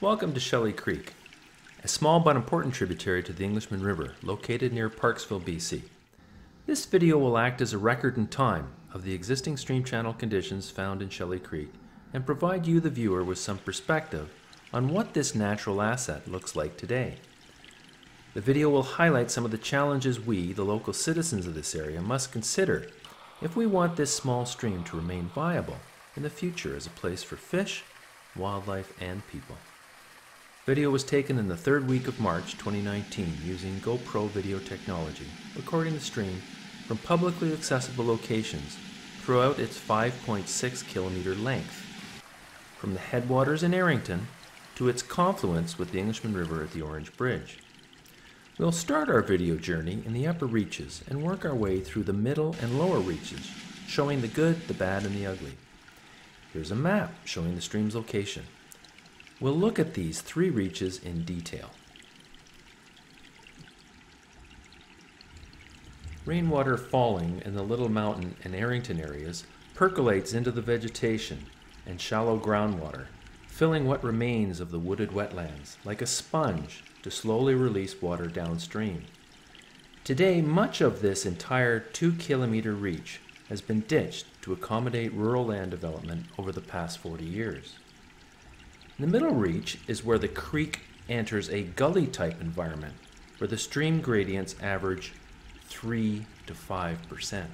Welcome to Shelly Creek, a small but important tributary to the Englishman River located near Parksville, BC. This video will act as a record in time of the existing stream channel conditions found in Shelly Creek and provide you, the viewer, with some perspective on what this natural asset looks like today. The video will highlight some of the challenges we, the local citizens of this area, must consider if we want this small stream to remain viable in the future as a place for fish, wildlife, and people. Video was taken in the third week of March 2019 using GoPro video technology, recording the stream from publicly accessible locations throughout its 5.6 kilometer length, from the headwaters in Errington to its confluence with the Englishman River at the Orange Bridge. We'll start our video journey in the upper reaches and work our way through the middle and lower reaches, showing the good, the bad, and the ugly. Here's a map showing the stream's location. We'll look at these three reaches in detail. Rainwater falling in the Little Mountain and Errington areas percolates into the vegetation and shallow groundwater, filling what remains of the wooded wetlands like a sponge to slowly release water downstream. Today, much of this entire two kilometer reach has been ditched to accommodate rural land development over the past 40 years. The middle reach is where the creek enters a gully type environment where the stream gradients average 3 to 5%.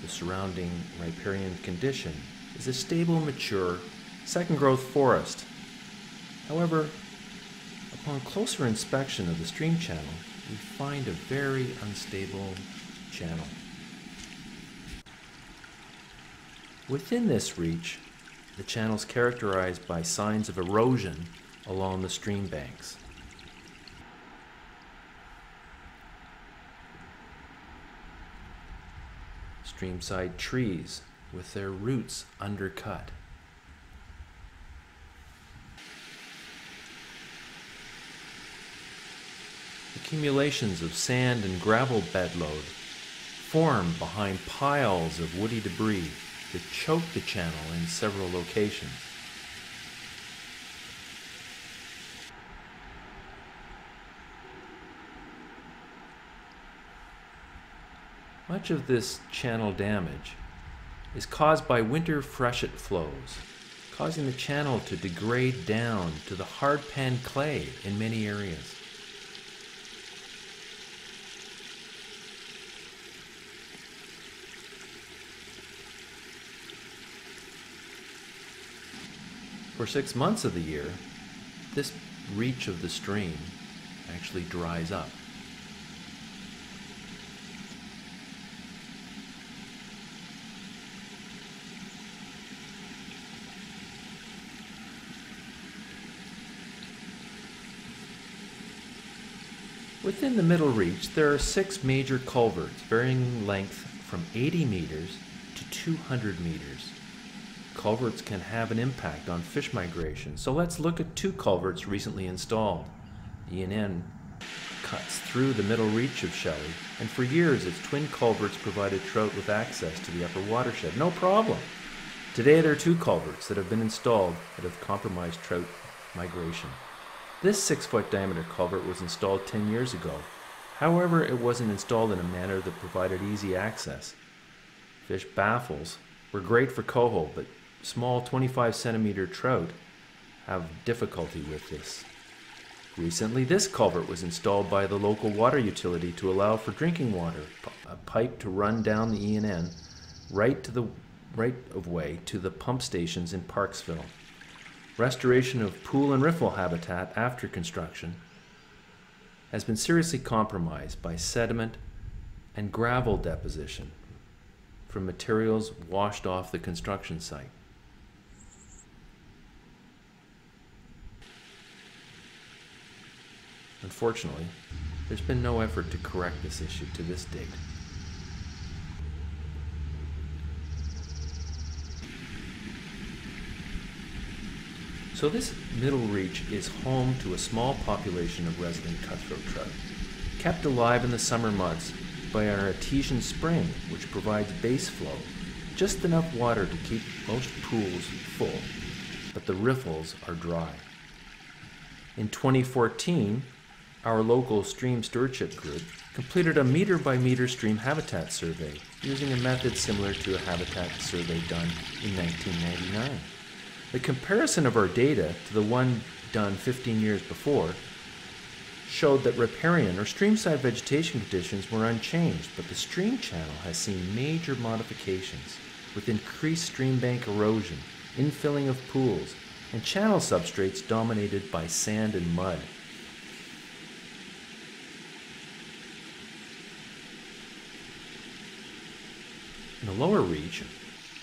The surrounding riparian condition is a stable, mature, second growth forest. However, upon closer inspection of the stream channel, we find a very unstable channel. Within this reach, the channel is characterized by signs of erosion along the stream banks. Streamside trees with their roots undercut. Accumulations of sand and gravel bedload form behind piles of woody debris that choke the channel in several locations. Much of this channel damage is caused by winter freshet flows, causing the channel to degrade down to the hard pan clay in many areas. For six months of the year, this reach of the stream actually dries up. Within the middle reach, there are six major culverts varying in length from 80 meters to 200 meters culverts can have an impact on fish migration. So let's look at two culverts recently installed. E&N cuts through the middle reach of Shelly, and for years its twin culverts provided trout with access to the upper watershed. No problem. Today there are two culverts that have been installed that have compromised trout migration. This six foot diameter culvert was installed 10 years ago. However, it wasn't installed in a manner that provided easy access. Fish baffles were great for coho, but small 25 centimeter trout have difficulty with this. Recently, this culvert was installed by the local water utility to allow for drinking water, a pipe to run down the E&N right to the right of way to the pump stations in Parksville. Restoration of pool and riffle habitat after construction has been seriously compromised by sediment and gravel deposition from materials washed off the construction site. Unfortunately, there's been no effort to correct this issue to this date. So this middle reach is home to a small population of resident cutthroat trout, kept alive in the summer months by our artesian spring, which provides base flow, just enough water to keep most pools full, but the riffles are dry. In 2014, our local stream stewardship group completed a meter by meter stream habitat survey using a method similar to a habitat survey done in 1999. The comparison of our data to the one done 15 years before showed that riparian or streamside vegetation conditions were unchanged, but the stream channel has seen major modifications with increased stream bank erosion, infilling of pools, and channel substrates dominated by sand and mud. In the lower reach,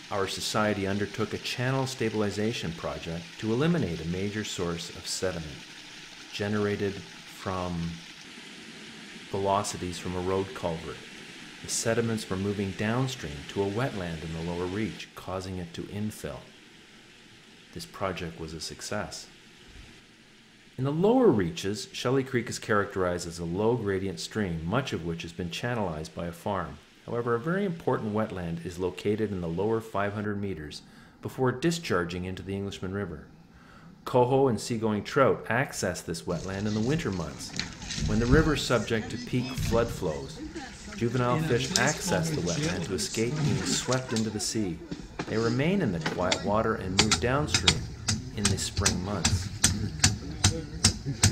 our society undertook a channel stabilization project to eliminate a major source of sediment generated from velocities from a road culvert. The sediments were moving downstream to a wetland in the lower reach, causing it to infill. This project was a success. In the lower reaches, Shelly Creek is characterized as a low gradient stream, much of which has been channelized by a farm. However, a very important wetland is located in the lower 500 meters before discharging into the Englishman River. Coho and seagoing trout access this wetland in the winter months when the river is subject to peak flood flows. Juvenile fish access the wetland to escape being swept into the sea. They remain in the quiet water and move downstream in the spring months.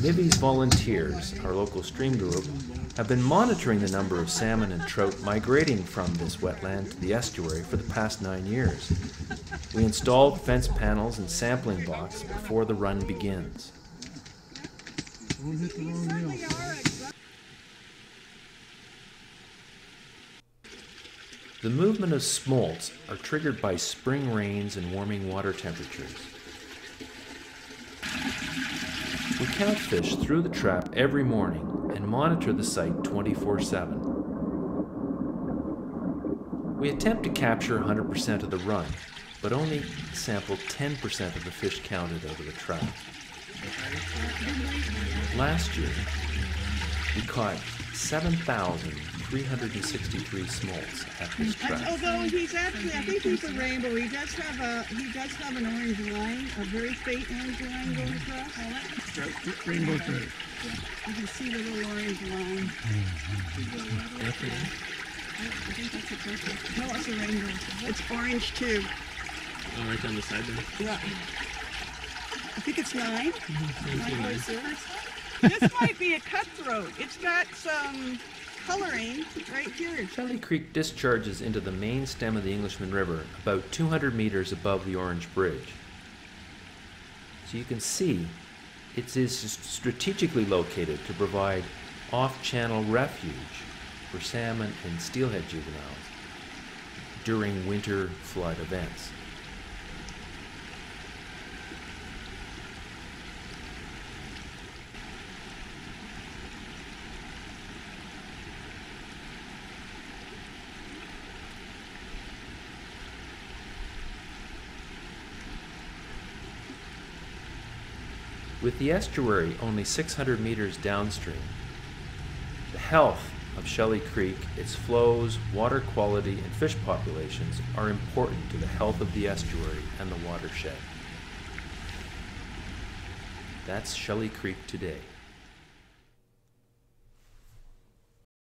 MVIHES volunteers, our local stream group, have been monitoring the number of salmon and trout migrating from this wetland to the estuary for the past nine years. We installed fence panels and sampling box before the run begins. The movement of smolts are triggered by spring rains and warming water temperatures. We count fish through the trap every morning monitor the site 24 7. We attempt to capture 100% of the run, but only sample 10% of the fish counted over the trap. Last year, we caught 7,363 smolts at this trap. Although he's actually, I think he's a rainbow. He does have a, he does have an orange line, a very faint orange line going across. Rainbow trout. You can see the little orange line. I think that's a purple. No, it's a rainbow. It's orange too. Oh, right down the side there. Yeah. I think it's nine. Thank you, Nine man. point six. This might be a cutthroat. It's got some coloring right here. Shelly Creek discharges into the main stem of the Englishman River about 200 meters above the Orange Bridge. So you can see it is strategically located to provide off-channel refuge for salmon and steelhead juveniles during winter flood events. With the estuary only 600 meters downstream, the health of Shelly Creek, its flows, water quality, and fish populations are important to the health of the estuary and the watershed. That's Shelly Creek today.